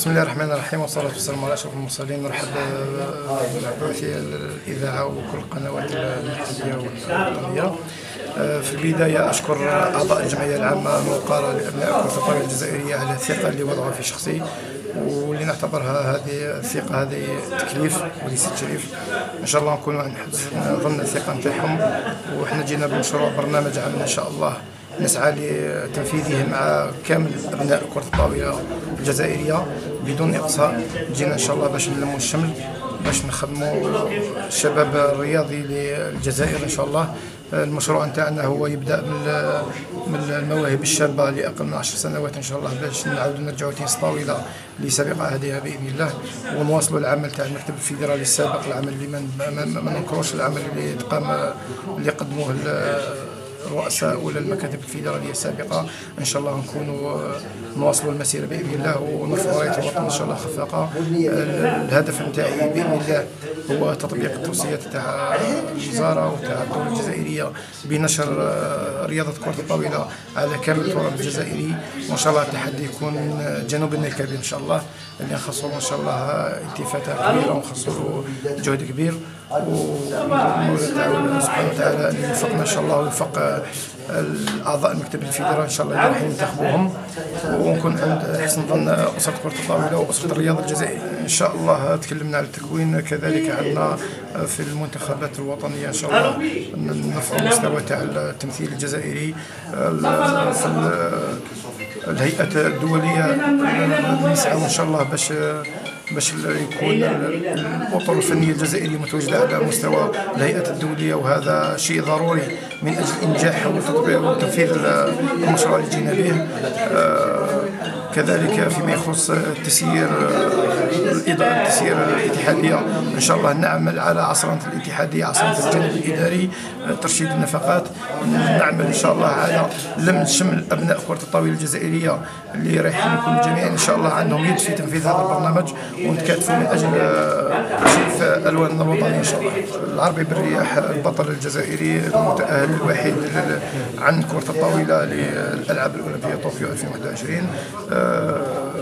بسم الله الرحمن الرحيم والصلاة والسلام على أشرف المرسلين. نرحب بمبعوثي الإذاعة وكل القنوات المحلية والوطنية في البداية أشكر أعضاء الجمعية العامة الموقرة لأبناء كرة الطاولة الجزائرية على الثقة اللي وضعوها في شخصي واللي نعتبرها هذه الثقة هذه تكليف وليس تشريف إن شاء الله نكونوا ضمن الثقة نتاعهم وإحنا جينا بمشروع برنامج عام إن شاء الله. نسعى لتنفيذه مع كامل أبناء كره الطاولة الجزائرية بدون إقصاء. جينا إن شاء الله باش نلموا الشمل باش نخدموا الشباب الرياضي للجزائر إن شاء الله. المشروع نتاعنا هو يبدأ من المواهب الشابة اللي أقل من 10 سنوات إن شاء الله باش نعاودوا نرجعوا تنس طاولة لسابق عهدها بإذن الله. ونواصلوا العمل تاع المكتب الفيدرالي السابق العمل اللي ما ننكروش العمل اللي تقام اللي قدموه الرؤساء ولا المكاتب الفيدراليه السابقة. إن شاء الله نكونوا نواصلوا المسيره بإذن الله ونرفعوا رايه الوطن إن شاء الله خفاقة. الهدف نتاعي بإذن الله. هو تطبيق التوصيات تاع الوزاره وتاع الدولة الجزائريه بنشر رياضة كرة الطاولة. على كامل التراب الجزائري. وإن شاء الله التحدي يكون جنوبنا الكبير إن شاء الله. اللي نخصصوا ان شاء الله التفاته كبيرة ونخصصوا جهد كبير. ومولى سبحانه وتعالى ان يوفقنا ان شاء الله ويوفق الأعضاء المكتب الفيدرالي إن شاء الله اللي راح ينتخبوهم. ونكون عند حسن ظن اسره كرة الطاولة واسره الرياضة الجزائرية. شاء الله تكلمنا على التكوين. كذلك عندنا في المنتخبات الوطنية إن شاء الله نرفع المستوى تاع التمثيل الجزائري في الهيئة الدولية نسعى إن شاء الله باش باش يكون الاطر الفنيه الجزائريه متواجده على مستوى الهيئة الدولية وهذا شيء ضروري من أجل إنجاح وتطبيق وتنفيذ المشروع اللي جينا به كذلك فيما يخص تسيير الإدارة تسيير الاتحادية. إن شاء الله نعمل على عصرنة الاتحادية عصرنة الجانب الإداري ترشيد النفقات. نعمل إن شاء الله على لم شمل أبناء كرة الطاولة الجزائرية اللي رايحين يكونوا جميعا إن شاء الله عندهم يد في تنفيذ هذا البرنامج ونتكاتفوا من أجل تشريف ألواننا الوطنية إن شاء الله. العربي بالرياح البطل الجزائري المتأهل الوحيد عن كرة الطاولة للألعاب الأولمبية طوكيو 2021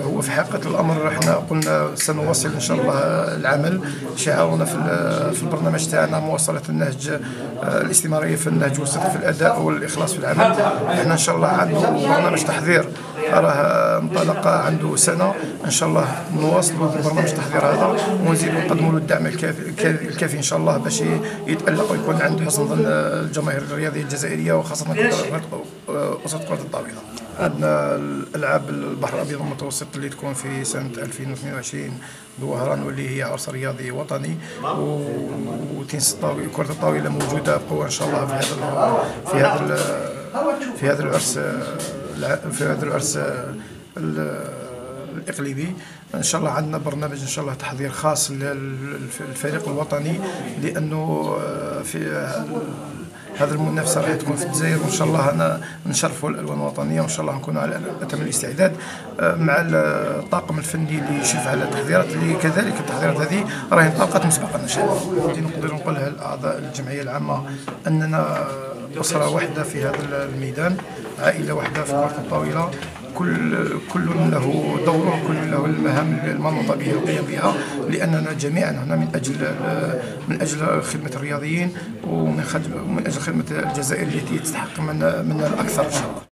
هو في حقيقة الأمر إحنا قلنا سنواصل إن شاء الله العمل شعارنا في في البرنامج تاعنا مواصلة النهج الاستمرارية في النهج والصدق في الأداء والإخلاص في العمل إحنا إن شاء الله عندنا برنامج تحضير راه انطلق عنده سنة إن شاء الله نواصلوا برنامج التحضير هذا ونزيدوا نقدموا له الدعم الكافي إن شاء الله باش يتألق ويكون عنده حسن ظن الجماهير الرياضية الجزائرية وخاصة أسرة كرة الطاولة عندنا الألعاب البحر الأبيض المتوسط اللي تكون في سنة 2022 بوهران واللي هي عرس رياضي وطني وتنس الطاولة كرة الطاولة موجودة بقوة إن شاء الله في هذا في هذا في هذا العرس في هذا العرس الإقليمي. إن شاء الله عندنا برنامج إن شاء الله تحضير خاص للفريق الوطني لأنه في هذه المنافسه راح تكون في الجزائر وإن شاء الله أنا نشرفوا الألوان الوطنية وإن شاء الله نكونوا على أتم الاستعداد مع الطاقم الفني اللي يشرف على التحضيرات اللي كذلك التحضيرات هذه راهي انطلقت مسبقا إن شاء الله. نقدر نقولها لاعضاء الجمعية العامة أننا أسرة واحدة في هذا الميدان عائلة واحدة في كرة الطاولة. كل كل له دوره كل له المهام المنوطه به القيام بها لأننا جميعا هنا من أجل من أجل خدمة الرياضيين ومن من أجل خدمة الجزائر التي تستحق منا, منا الأكثر ان شاء الله